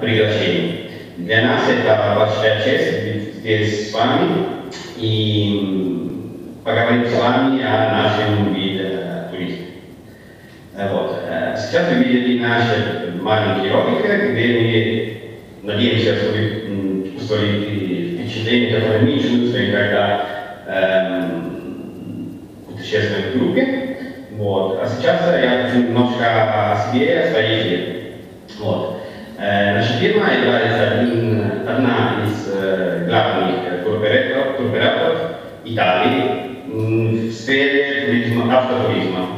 приглашение. Для нас это большая честь быть здесь с вами и поговорить с вами о нашем виде туризма. Вот. Сейчас вы видели наши маленькие ролики, где мы надеемся, что вы устроите впечатление, которое мы чувствуем, когда эм, путешествуем в группе. Вот. А сейчас я хочу немножко о себе, о своей фирме. Вот. Наша фирма является один, одна из главных корпораторов, корпораторов Италии в сфере туризма, автотуризма.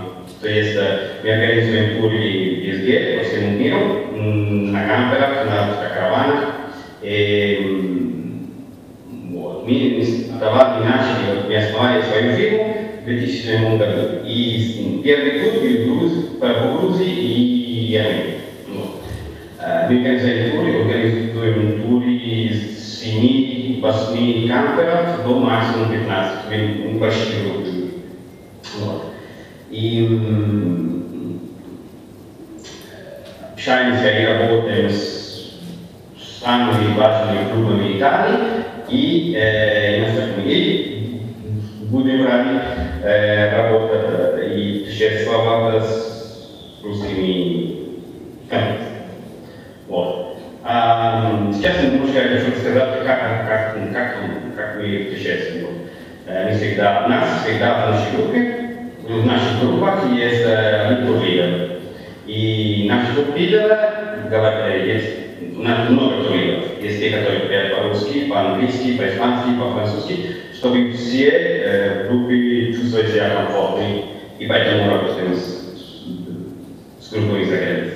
То есть мы организуем туры везде, по всему миру, на камперах, на караванах. И, вот. Мы, давали, начали, мы основали свою фирму в 2007 году. И первый тур был по Грузии и Армении. Вот. Мы организуем туры, организуем туры из 7-8 камперов до максимум 15, небольшие группы. Вот. И общаемся и работаем с самыми важными клубами Италии и э, иностранными. Будем рады э, работать и путешествовать с русскими компаниями. Вот. А, сейчас немножко я хочу рассказать, как, как, как, как мы путешествуем. Мы всегда, у нас всегда в нашей группе в наших группах есть э, лидеры. И наши лидеры говорят, есть у нас много лидеров. Есть те, которые говорят по-русски, по-английски, по-испански, по-французски, чтобы все э, группы чувствовали себя комфортно. И поэтому работаем с, с группой за границей.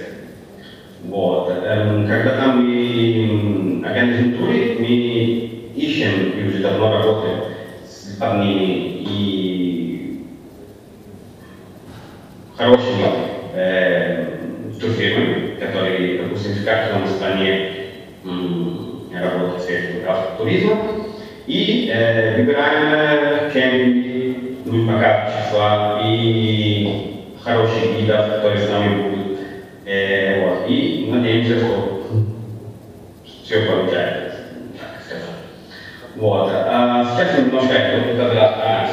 Вот. Эм, когда там мы организуем туры, мы ищем, и уже давно работаем с парнями и хорошими э, турфирмами, которые, допустим, в каждом стране работают в сфере автотуризма, и э, выбираем кемпинги, ну, пока числа, и хороших гидов, которые с нами будут. Э, вот. И надеемся, что все получается, так сказать. Вот. А сейчас немножко тогда о нас.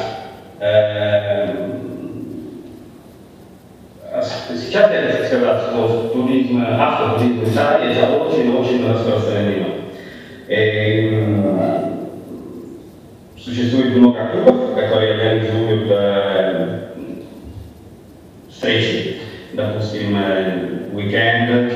Э, Сейчас я хочу сказать, что туризм, автотуризм в Италии это очень-очень распространено. Э, существует много клубов, которые организуют э, встречи, допустим, э, уикенд,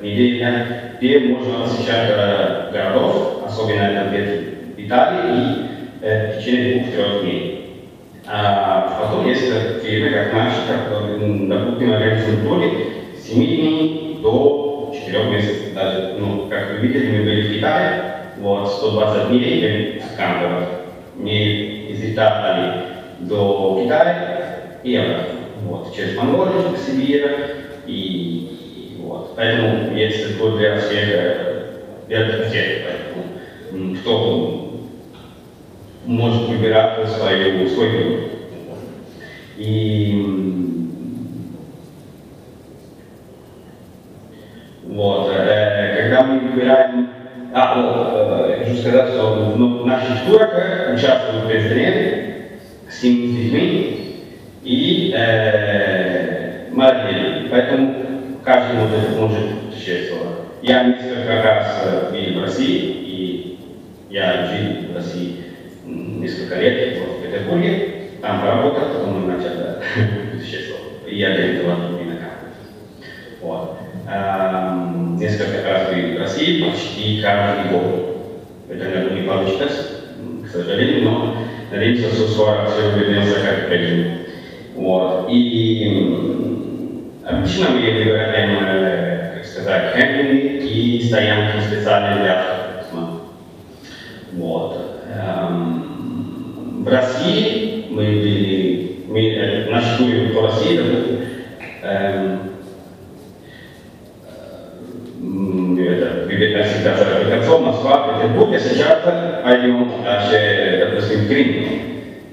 неделя, где можно посещать э, городов, особенно это в Италии, и э, в течение двух-трех дней. А потом есть фирмы, как которые, допустим, организуют тури с 7 дней до 4 месяцев. Даже, ну, как вы видели, мы были в Китае, вот, 120 дней в камерах. Не из Италии до Китая и обратно. Вот, через Монголию, Сибирь и, вот. Поэтому есть тур для всех, для всех, поэтому кто может выбирать свою, свой выбор. И вот, э, когда мы выбираем, а, о, э, хочу сказать, что в наших турах участвуют президенты с теми детьми и э, молодые, поэтому каждый может, может путешествовать. Я несколько раз был в России, и я жил в России несколько лет в Петербурге, там поработал, потом мы начали путешествовать. Я организовал туры на кампусе. Вот. Эм, несколько раз был в России, почти каждый год. В этом году не получилось, к сожалению, но надеемся, что скоро все вернется как прежде. Вот. И обычно мы выбираем, как сказать, кемпинги и стоянки специальные для автотуризма. Вот. Эм, в России мы были, мы, наш тур по России эм, это, всегда Петров, Москва, Петербург, а сейчас пойдем дальше, допустим, в Крым.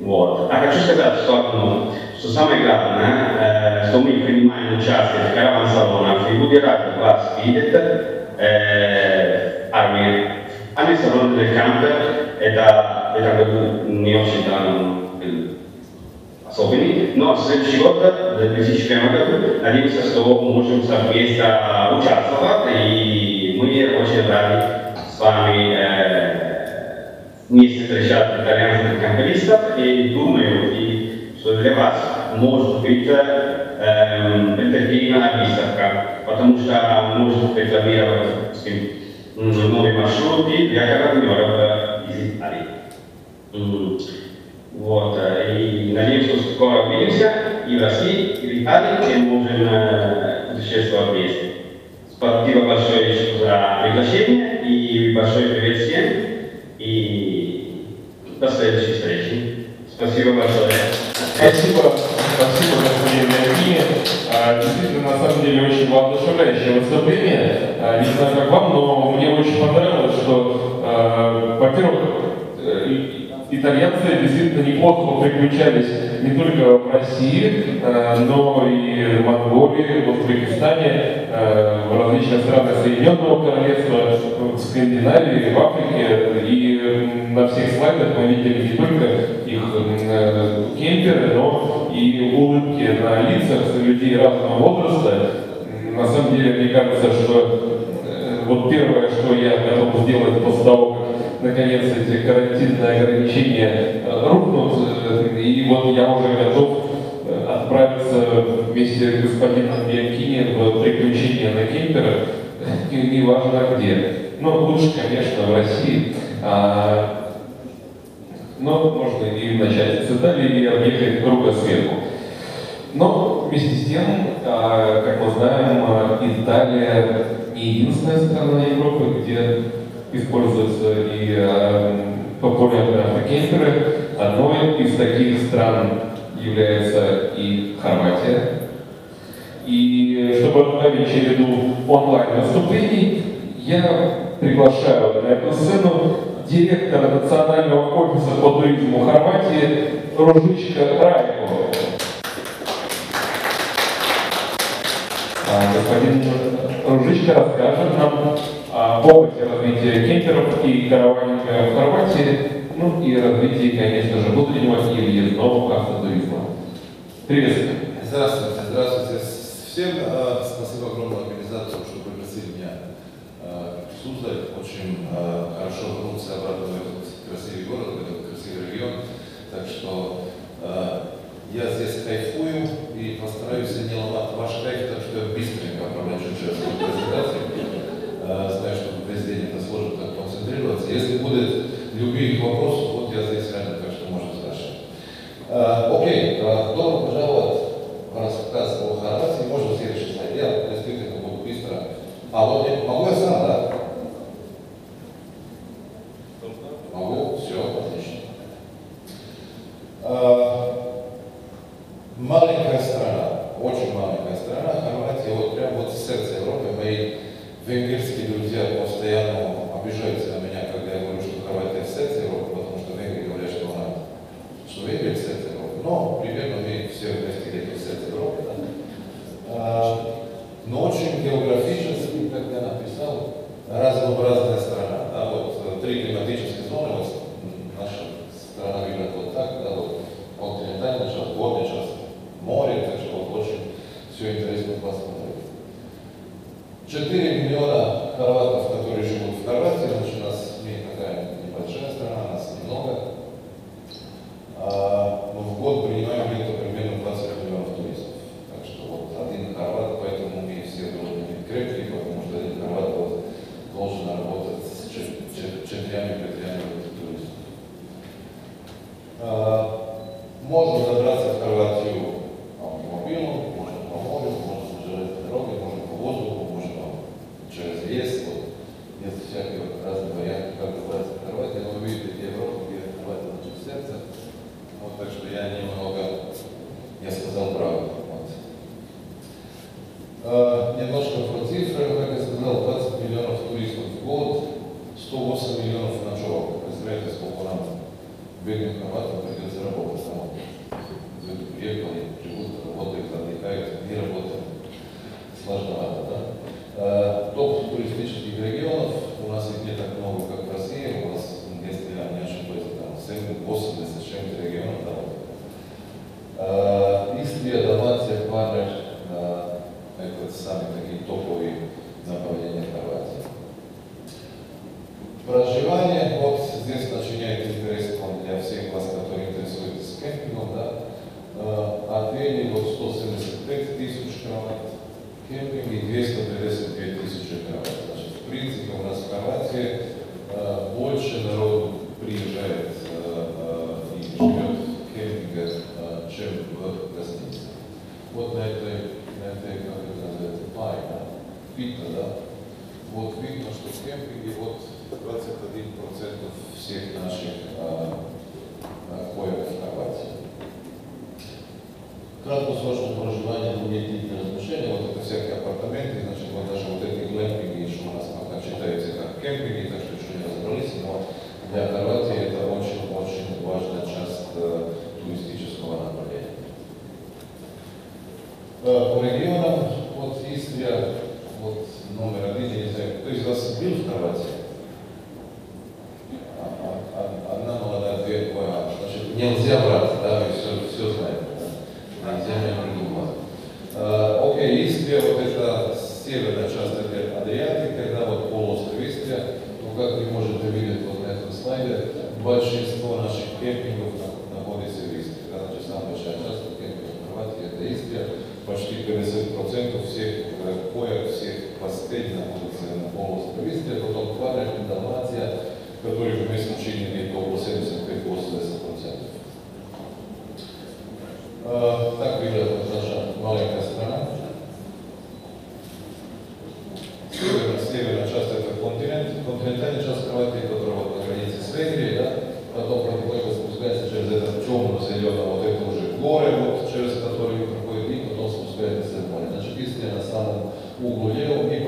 Вот. А хочу сказать, что, ну, что самое главное, э, что мы принимаем участие в караван-салонах, и буду рад вас видеть э, армии. Они собрали кампы, это, это был не очень там особенный, но в следующий год, в 2001 году, надеемся, что можем совместно участвовать, и мы очень рады с вами э, вместе встречать итальянских компонистов, и думаю, и, что для вас может быть э, перспективная выставка, потому что может рекламировать новые маршруты для партнеров из Италии. Вот, и надеюсь, что скоро увидимся и в России, и в Италии, и можем э, путешествовать вместе. Спасибо большое за приглашение и большой привет всем. И до следующей встречи. Спасибо большое. Спасибо, спасибо, господин Леонид. А, действительно, на самом деле, очень воодушевляющее выступление. А, не знаю, как вам, но мне очень понравилось, что, а, во-первых, э, итальянцы действительно неплохо приключались не только в России, но и в Монголии, в Узбекистане, в различных странах Соединенного Королевства, в Скандинавии, в Африке. И на всех слайдах мы видели не только их кемперы, но и улыбки на лицах людей разного возраста. На самом деле, мне кажется, что вот первое, что я готов сделать после того, как наконец эти карантинные ограничения рухнут, и вот я уже готов отправиться вместе с господином Бианкини в приключения на кемперах, неважно где. Ну, лучше, конечно, в России. А, но можно и начать с Италии и объехать круга сверху. Но вместе с тем, а, как мы знаем, Италия не единственная страна Европы, где используются и а, популярные автокемперы. Одной из таких стран является и Хорватия. И чтобы отправить череду онлайн-выступлений, я приглашаю на эту сцену директора Национального офиса по туризму Хорватии Ружичка Раеву. А, господин Ружичка расскажет нам опыте развития кемперов и караванинга в Хорватии, ну и развитии, конечно же, внутреннего и въездного автотуризма. Приветствую. Здравствуйте, здравствуйте всем. А, спасибо огромное организатору, что пригласили меня а, в Суздаль. Очень хорошо вернуться обратно в этот красивый город, в этот красивый регион. Так что я здесь кайфую и постараюсь не ломать ваш кайф, так что я быстренько промечу часть любые вопросы, вот я здесь рядом, так что можно спрашивать. Окей, добро пожаловать в рассказ о Хорватии. Можно следующий слайд. Я действительно буду быстро. А вот могу я сам, да? Могу? Все, отлично. Маленькая страна, очень маленькая страна, Хорватия, вот прям вот в сердце Европы. Мои венгерские друзья постоянно обижаются на меня, когда я говорю, что Хорватия в сердце Европы, потому что венгры говорят, что она, что Венгрия в сердце Европы. Но примерно мы все вместе где-то в сердце Европы. Но очень географически, как я написал, разнообразная страна. Да, вот три климатические зоны, вот наша страна выглядит вот так, да, вот континентальная часть, горная часть, море, так что вот очень интересно посмотреть. немножко про цифры, как я сказал, 20 миллионов туристов в год, 108 миллионов ночевок. Представляете, сколько нам бедных хорватов придется работать самому. Приехали Хабаровске э, больше народу приезжает э, э, и живет в кемпингах, чем в гостинице. Вот на этой, на этой как это называется, пай, да? видно, да? Вот видно, что в кемпинге вот 21% всех наших коек в Хорватии. Краткосрочное проживание двухлетних нельзя брать, да, gore od Čevesa katolika koji je i kod 897 Znači, istina na samom uglu lijevom i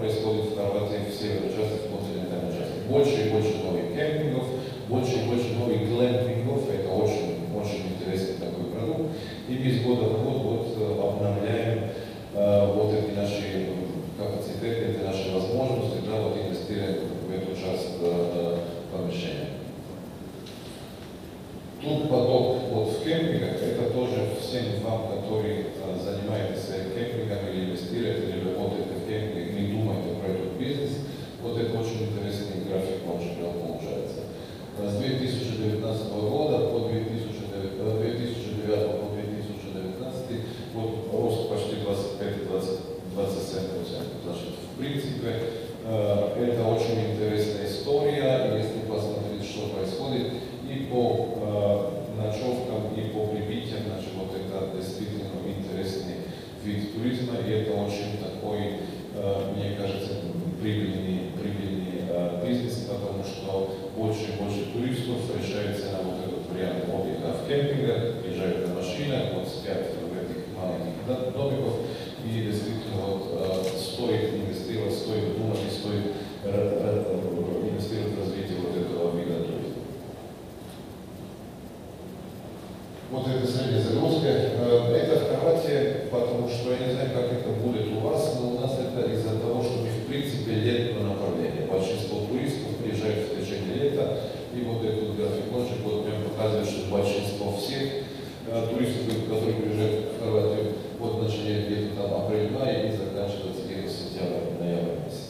происходит на обогатив севера часто внутренней там части. Больше и больше новых кемпингов, больше и больше новых глэмпингов. Это очень, очень интересный такой продукт. И без года в год вот э, обновляем э, вот эти наши э, капацитеты, эти наши возможности, да, вот инвестируем в эту часть э, э, помещения. Тут поток вот в кемпингах, это тоже всем вам, которые конечно, большинство всех э, туристов, которые приезжают в Хорватию, вот начиная где-то там апрель-мая и заканчивается где-то сентябрь-ноябрь месяц.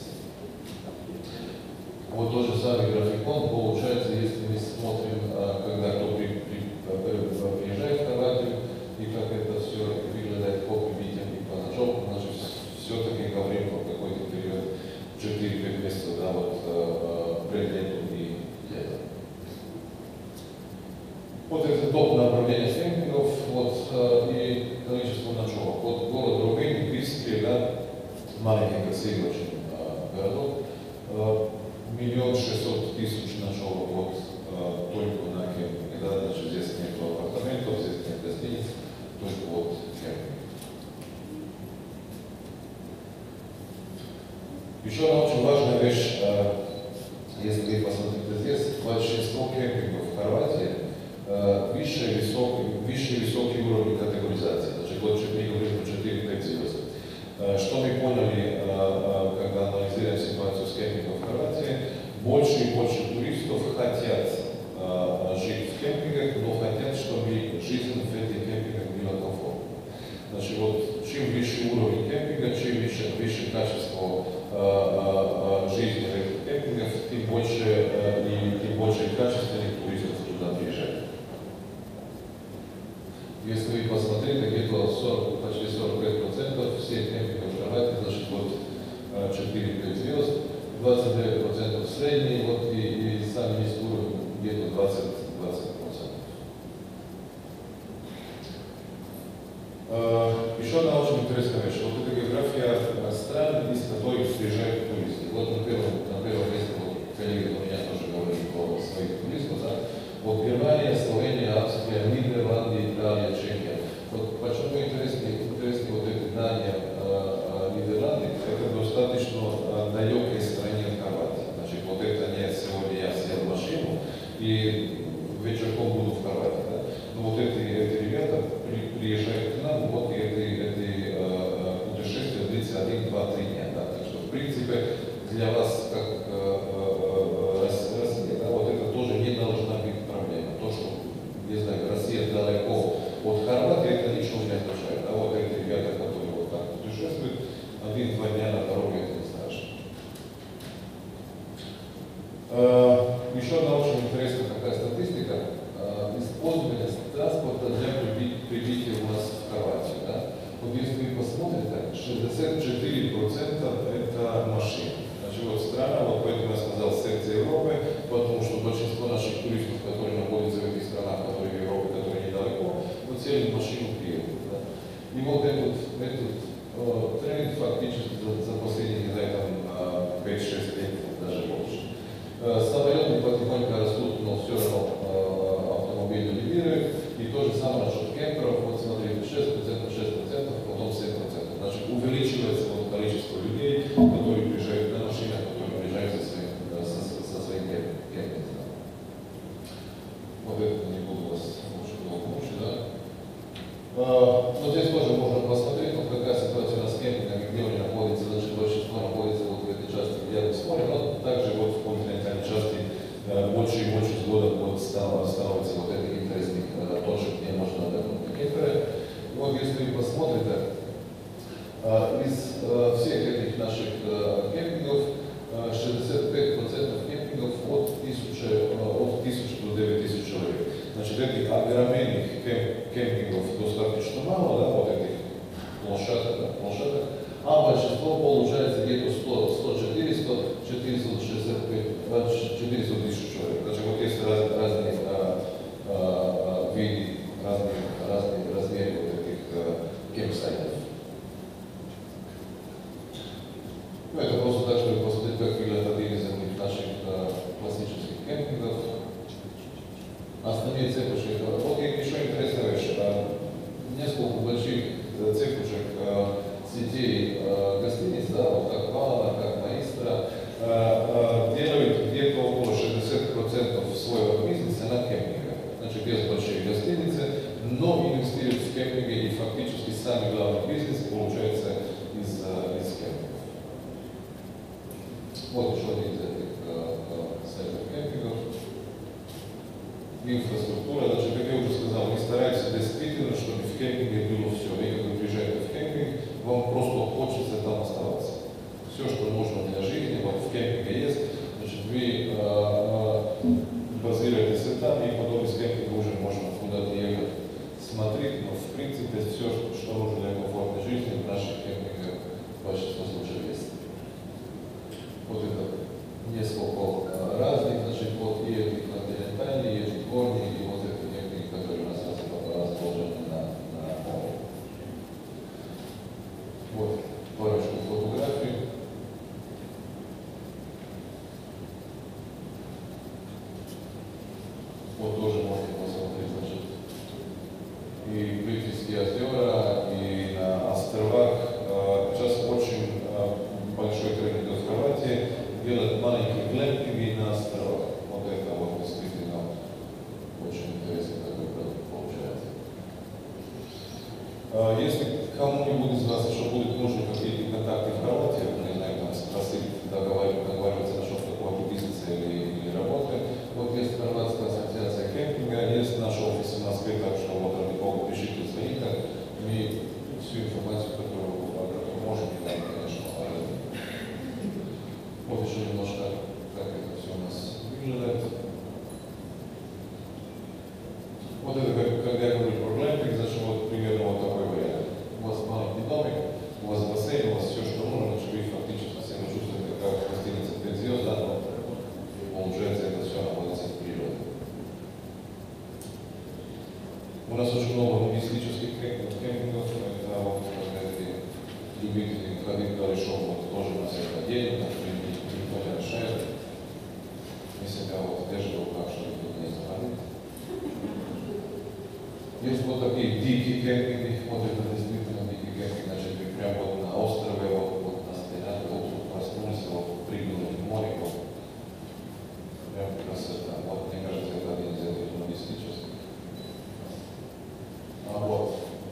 Вот тот же самый графикон по Еще одна очень важная вещь, э, если вы посмотреть здесь, большие сроки в Хорватии, э, высший и высокий, высший высокий уровень категоризации, даже больше приговорили 4 текстилов. Что мы поняли, э, когда анализируем ситуацию с кемпингом в Хорватии, больше и больше туристов хотят жить в кемпингах, но хотят, чтобы жизнь в этих кемпингах была комфортной. Значит, вот чем выше уровень кемпинга, чем выше, выше качество Э, э, э, жизнь этих кемпингов, тем больше и тем больше качественных туристов туда приезжает. Если вы посмотрите, где-то 40, почти 45% всех кемпингов Шанхая вот 4-5 звезд, 29 процентов средний, вот и, и сам есть уровень где-то 20-25. malo da pobjegli plošate, a baš je to polučajci gdje to 100, 100, 400, 465, znači 400 tisuća čovjeka. Znači, kod je se različite. otišao djetetik sa jednog Infra perché con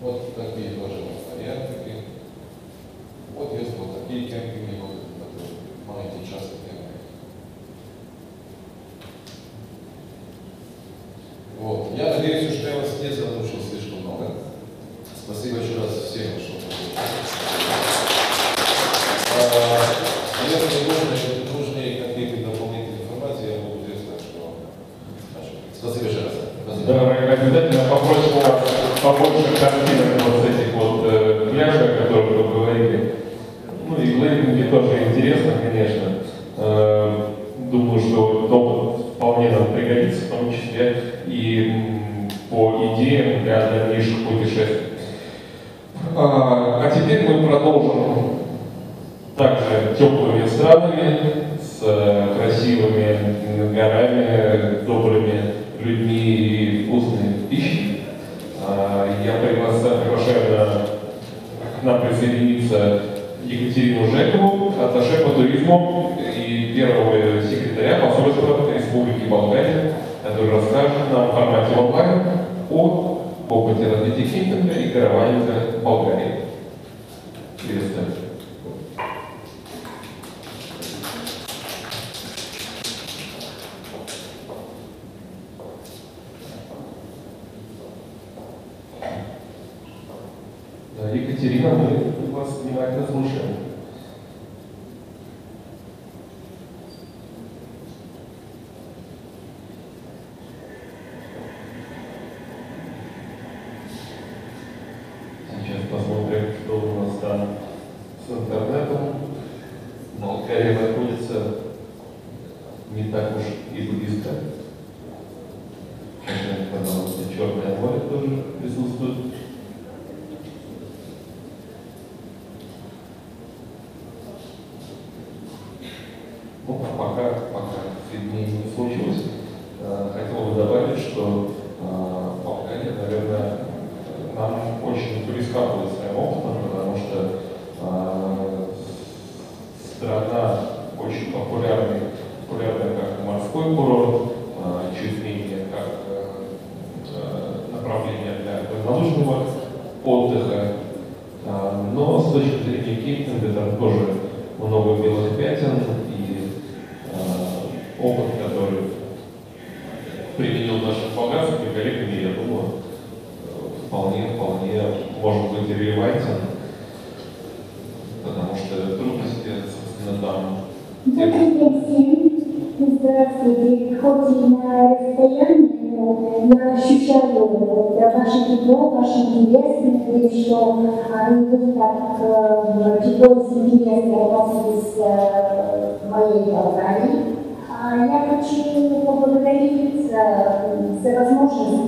Вот как продолжим также теплыми странами, с э, красивыми горами, добрыми людьми и вкусной пищей. А, я приглашаю, на, к нам присоединиться Екатерину Жекову, атташе по туризму и первого секретаря посольства Республики Болгария, который расскажет нам в формате онлайн о опыте развития химпинга и караванинга в Болгарии. с точки зрения кейтинга там тоже много белых пятен и э, опыт, который применил нашим фотографами, коллегами, я думаю, вполне, вполне может быть релевантен, потому что трудности, собственно, там... Здравствуйте, хоть на расстоянии, ваше тепло, ваш интерес. Надеюсь, что а, не вы так э, тепло и с интересом относитесь э, к моей программе. А, Я хочу поблагодарить за, за возможность